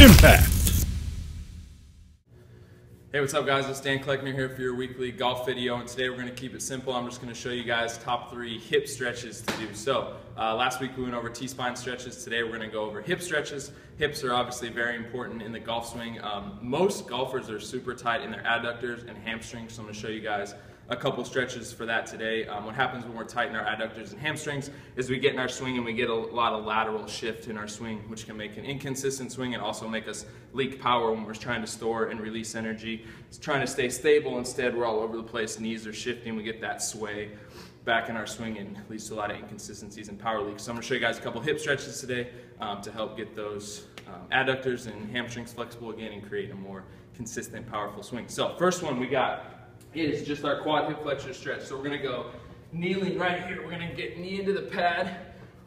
Impact. Hey, what's up guys? It's Dan Kleckner here for your weekly golf video and today we're going to keep it simple. I'm just going to show you guys top three hip stretches to do. So uh, last week we went over T-spine stretches. Today we're going to go over hip stretches. Hips are obviously very important in the golf swing. Um, most golfers are super tight in their adductors and hamstrings so I'm going to show you guys a couple stretches for that today. Um, what happens when we're tight in our adductors and hamstrings is we get in our swing and we get a lot of lateral shift in our swing, which can make an inconsistent swing and also make us leak power when we're trying to store and release energy. It's trying to stay stable, instead we're all over the place, knees are shifting, we get that sway back in our swing and leads to a lot of inconsistencies and power leaks. So I'm gonna show you guys a couple hip stretches today um, to help get those um, adductors and hamstrings flexible again and create a more consistent, powerful swing. So first one we got is just our quad hip flexor stretch. So we're gonna go kneeling right here. We're gonna get knee into the pad.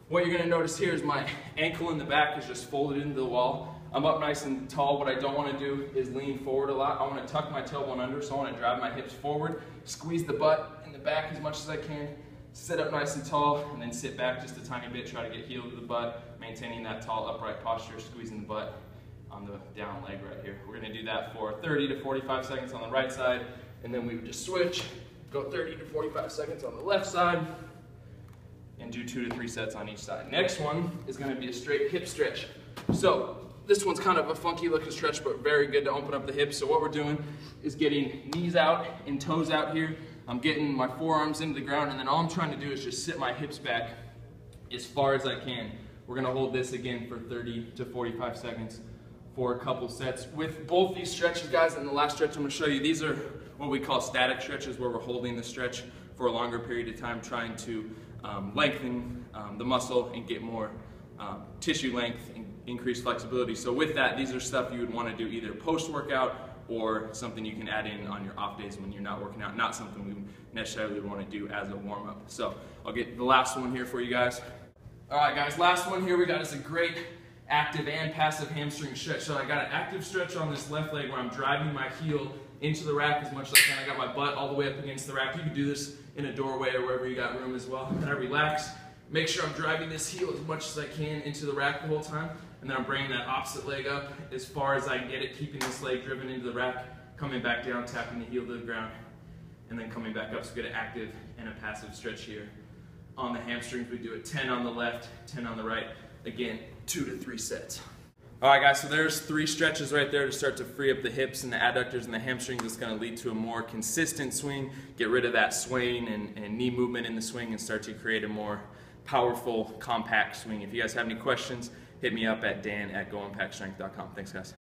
What you're gonna notice here is my ankle in the back is just folded into the wall. I'm up nice and tall. What I don't wanna do is lean forward a lot. I wanna tuck my tailbone under, so I wanna drive my hips forward, squeeze the butt in the back as much as I can, sit up nice and tall, and then sit back just a tiny bit, try to get heel to the butt, maintaining that tall upright posture, squeezing the butt on the down leg right here. We're gonna do that for 30 to 45 seconds on the right side, and then we would just switch, go 30 to 45 seconds on the left side, and do two to three sets on each side. Next one is gonna be a straight hip stretch. So this one's kind of a funky looking stretch, but very good to open up the hips. So what we're doing is getting knees out and toes out here. I'm getting my forearms into the ground, and then all I'm trying to do is just sit my hips back as far as I can. We're gonna hold this again for 30 to 45 seconds for a couple sets. With both these stretches, guys, and the last stretch I'm gonna show you, these are what we call static stretches where we're holding the stretch for a longer period of time trying to um, lengthen um, the muscle and get more um, tissue length and increase flexibility. So with that, these are stuff you would want to do either post-workout or something you can add in on your off days when you're not working out, not something we necessarily want to do as a warm-up. So I'll get the last one here for you guys. All right, guys, last one here we got is a great active and passive hamstring stretch. So I got an active stretch on this left leg where I'm driving my heel into the rack as much as I can. I got my butt all the way up against the rack. You can do this in a doorway or wherever you got room as well. And I relax, make sure I'm driving this heel as much as I can into the rack the whole time. And then I'm bringing that opposite leg up as far as I can get it, keeping this leg driven into the rack, coming back down, tapping the heel to the ground, and then coming back up. So we get an active and a passive stretch here. On the hamstrings, we do it 10 on the left, 10 on the right. Again, two to three sets. All right, guys, so there's three stretches right there to start to free up the hips and the adductors and the hamstrings. It's gonna lead to a more consistent swing, get rid of that swaying and, and knee movement in the swing and start to create a more powerful, compact swing. If you guys have any questions, hit me up at dan at goimpactstrength.com. Thanks, guys.